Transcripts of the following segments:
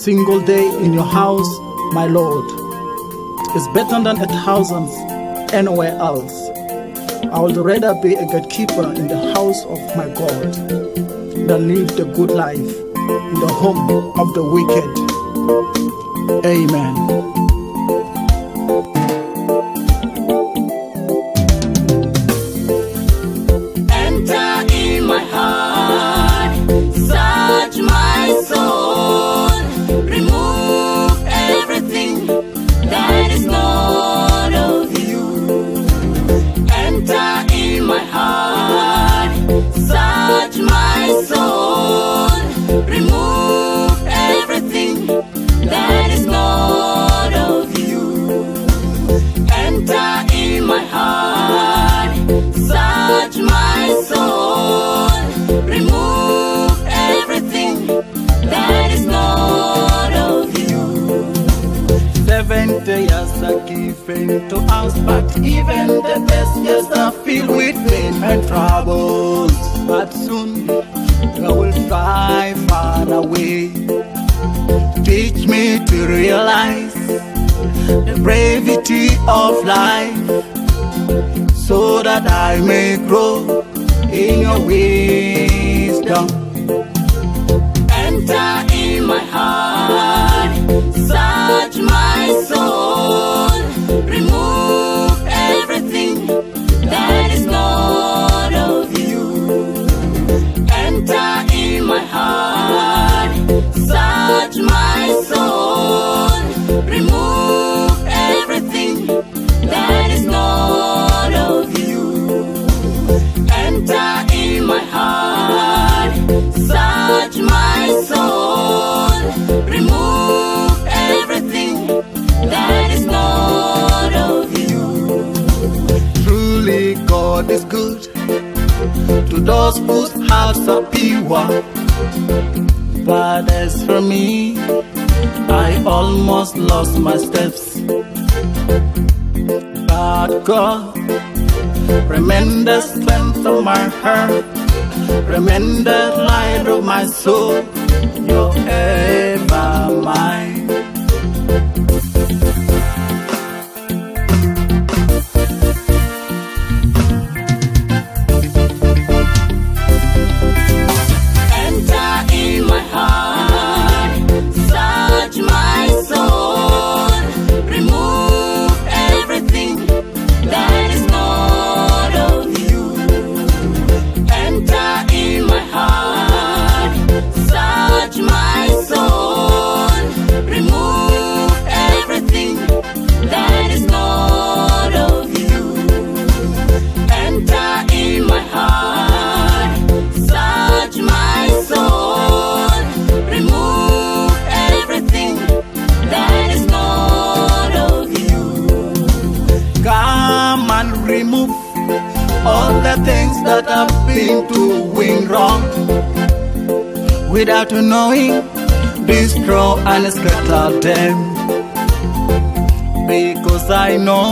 single day in your house, my Lord, is better than a thousand anywhere else. I would rather be a gatekeeper in the house of my God than live the good life in the home of the wicked. Amen. Seventy years are given to us, but even the best years are filled with pain and troubles. But soon Teach me to realize the brevity of life, so that I may grow in your wisdom. Enter in my heart, search my soul, God is good to those whose hearts are pure. But as for me, I almost lost my steps. But God, the strength of my heart, the light of my soul. You're ever mine. All the things that I've been doing wrong. Without knowing, destroy and scatter them. Because I know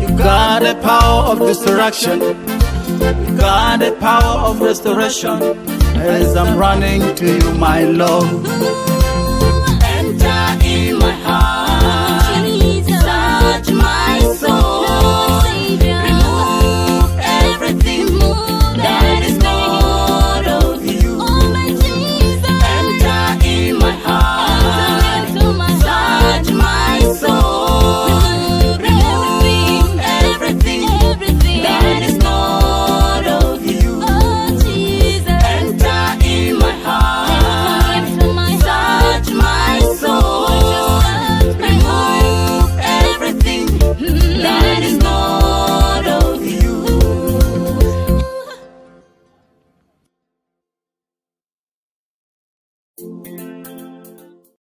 you got the power of destruction. You got the power of restoration. As I'm running to you, my Lord.